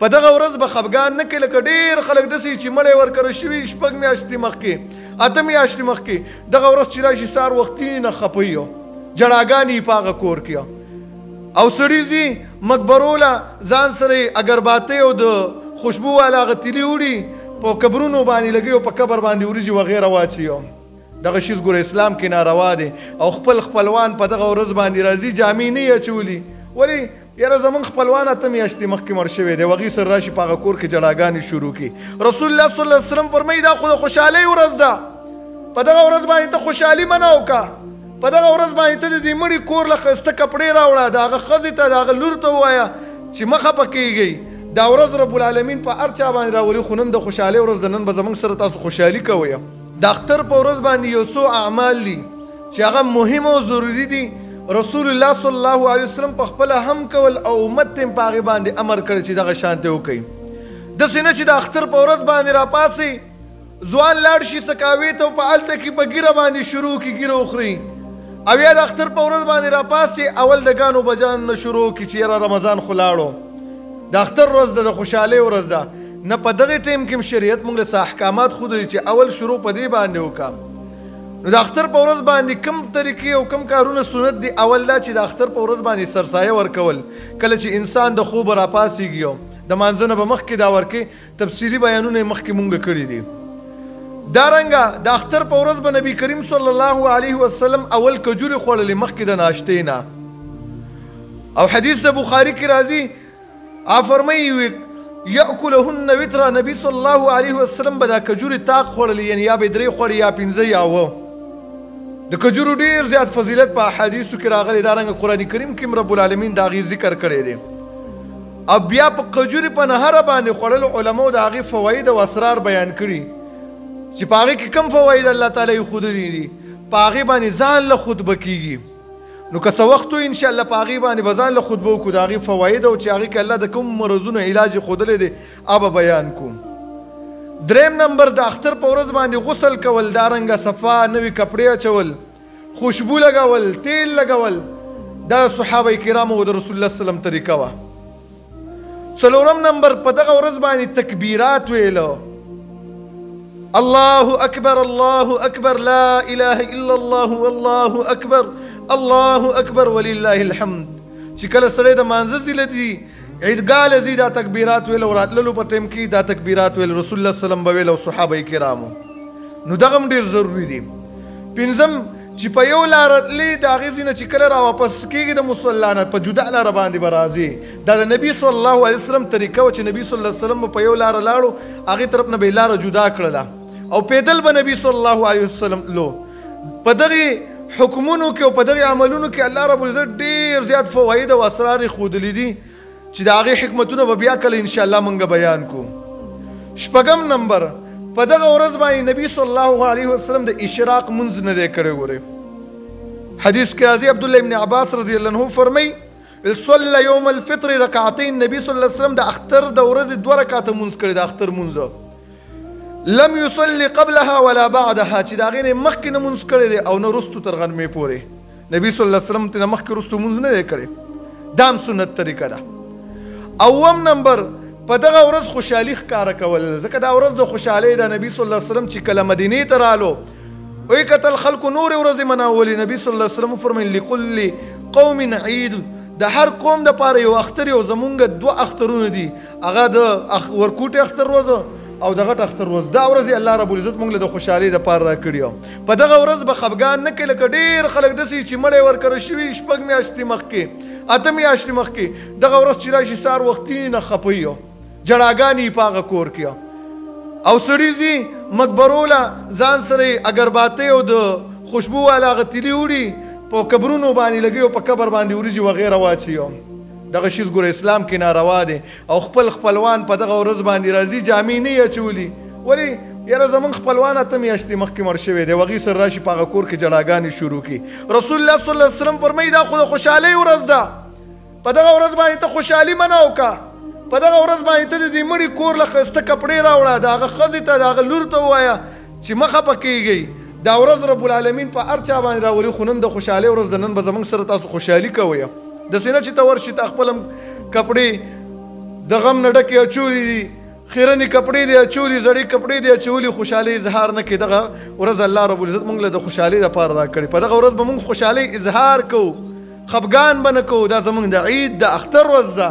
په دغه ورځ به خفګان نه کوي لکه ډېر خلک داسې چې مړی ورکره شوي شپږ میاشتې مخکې اته میاشتې مخکې دغه ورځ چې راشي سهار وختي نه خپه یو جړاګانې یې په هغه کور کې او سړي ځي مقبرو له ځان سره یې اګرباتۍ او د خوشبو والا هغه تیلي وړي په قبرونو باندې لګي او په قبر باندې وریجې وغیره واچي دغه شیز ګور اسلام کې ناروا دی او خپل خپلوان په دغه ورځ باندې راځي جامې نه یې اچولي ولې یاره زمون خپلوان اته میاشتې مخکې مړ شوی دی وغي سر راشي په کور کې جړاګانې شروع کی رسول الله صلی الله علیه وسلم فرمایي دا خو خوشحالي ورځ ده په دغه ورځ باندې ته خوشحالي مناو کا په دغه ورځ باندې ته د مړي کور له خسته کپڑے راوړه دا غ خزه ته دا غ لور ته وایا چې مخه پکېږي دا ورځ رب العالمین په ارچا باندې راولي خونن د خوشحالي ورځ د نن به زمونږ سره تاسو خوشحالي کوي دا اختر په ورځ باندې یو څو اعمال دي چې هغه مهم او ضروری دي رسول الله صلی الله علیه وسلم په خپل هم کول او امت تیم په هغه باندې امر کړ چې دغه شانته وکړي د سینه چې د اختر په ورځ باندې را پاسي ځوان لاړ شي سکاوي ته په الته کې په ګیره باندې شروع کی ګیره اخري او یا د اختر په ورځ باندې را پاسي اول د ګانو بجان نه شروع کی چې را رمضان خلاړو د اختر ورځ د خوشاله ورځ ده نه په دغه ټیم کې شریعت موږ له احکامات خو چې اول شروع په دې باندې وکړه نو د اختر په ورځ باندې کم طریقې او کم کارونه سنت دي اول دا چې د اختر په ورځ باندې سرسایه ورکول کله چې انسان د خوب را پاسېږي د مانځنه به مخکې دا ورکې تفصیلی بیانونه مخکې مونږ کړی دي دارنګه د اختر په ورځ به نبی کریم صلی الله علیه وسلم اول کجوري خوړلې مخکې د ناشتې نه او حدیث د بخاری کې راځي افرمایي وي یاکلهن وتر نبی صلی الله علیه وسلم به دا کجوري تاق خوړلې یعنی یا به درې خوړې یا پنځه یا و د کجورو ډیر زیات فضیلت په احادیثو کې راغلی دا رنګ قران کریم کې رب العالمین دا غي ذکر کړی دی او بیا په کجوري په نهر باندې خوړل علماو دا غي فواید او اسرار بیان کړي چې پاغه کې کم فواید الله تعالی خود دي پاغه باندې ځان له خطبه کیږي نو که څه وخت ان شاء الله پاغي باندې بزان له خطبه کو داغي فواید او چې هغه کې الله د کوم مرزونو علاج خودلې دي اب بیان کوم دریم نمبر د اختر په ورځ باندې غسل کول دارنګ صفا نوې کپڑے اچول خوشبو لګول تیل لګول دا صحابه کرامو او رسول الله صلی الله علیه وسلم طریقه وا څلورم نمبر په دغه ورځ باندې تکبیرات ویلو الله اکبر الله اکبر لا اله الا الله والله اکبر الله اکبر ولله الحمد چې کله سړی د مانزه زله دي عیدګاه لذي دا تکبیرات ویل او راتللو په ټیم کې دا تکبیرات ویل رسول الله صلی الله علیه وسلم او صحابه کرامو نو دغه ډیر ضروری دي پنځم چې په یو لار تللی د هغې ځینه چې کله را واپس کېږي د مصلا نه په جدا لاره باندې به راځي دا د نبي صلی الله علیه وسلم طریقه وه چې نبي صلی الله علیه وسلم په یو لاره لاړو هغې طرف نه به یې لاره جدا کړله او پیدل به نبي صلی الله علیه وسلم لو په دغې حکمونو کې او په دغې عملونو کې الله رب العزت ډېر زیات فواید او اسرار یې ښودلي دي چې د هغې حکمتونه به بیا کله انشاءالله مونږ بیان کو شپږم نمبر په دغه ورځ باندې نبی صلی الله علیه وسلم د اشراق منځ نه دی کړی وره حدیث کې راځي عبد الله ابن عباس رضی الله عنه فرمایي صلی یوم الفطر رکعتین نبی صلی الله علیه وسلم د اختر د ورځې دوه رکعات منځ کړی د اختر منځ لم يصلي قبلها ولا بعدها چې دا غینه مخکې نه منځ کړی دی او نه رستو تر غنمې پورې نبی صلی الله علیه وسلم تنه مخکې رستو مونږ نه کړي دام سنت طریقه ده اوم نمبر په دغه ورځ خوشحالي ښکارا کول ځکه دا ورځ د خوشحالۍ د نبی صلی الله علیه وسلم چې کله مدینه ته رالو وی قتل خلق نور ورځ مناولې نبی صلی الله علیه وسلم فرمایي لكل قوم عيد د هر قوم د پاره یو اختر یو زمونږ دوه اخترونه دي هغه د ورکوټ اختر ورځ او دغه اختر ورځ دا ورځ الله رب العزت مونږ له خوشحالي د پاره را کړیو په دغه ورځ به خفګان نه کوي لکه ډېر خلک داسې چې مړی ورکره شوي شپږ میاشتې مخکې اته میاشتې مخکې دغه ورځ چې راشي سهار وختي نه خپوي جړاګانې یې په هغه کور کې او سړي ځي مقبرو له ځان سره اګرباتۍ او د خوشبو والا هغه تیلي وړي په قبرونو باندې لګي او په قبر باندې وریجې وغیره واچي دغه شیز ګوره اسلام کې ناروا دی او خپل خپلوان په دغه ورځ باندې راځي جامې نه یې اچولي ولې یاره زمونږ خپلوان اته میاشتې مخکې مړ شوی دی وغي سره راشي په هغه کور کې جړاګانې شروع کی رسول الله صلی الله علیه وسلم فرمایي دا خو د خوشحالۍ ورځ ده په دغه ورځ باندې ته خوشحالي منه وکړه په دغه ورځ باندې ته د دې مړي کور له ښایسته کپړې راوړه د هغه ښځې ته د هغه لور ته ووایه چې مه خپه کېږئ، دا ورځ رب العالمین په هر چا باندې راولي، خو نن د خوشحالۍ ورځ ده، نن به زموږ سره تاسو خوشحالي کوئ. داسې نه چې ته ورشي، تا خپل هم کپړې د غم نه ډکې اچولي دي، خیرنې کپړې دې اچولي، زړې کپړې دې اچولي، خوشحالۍ اظهار نه کوې. دغه ورځ الله رب العزت موږ له د خوشحالۍ لپاره راکړې. په دغه ورځ به موږ خوشحالۍ اظهار کوو، خپګان به نه کوو، دا زموږ د عید، د اختر ورځ ده.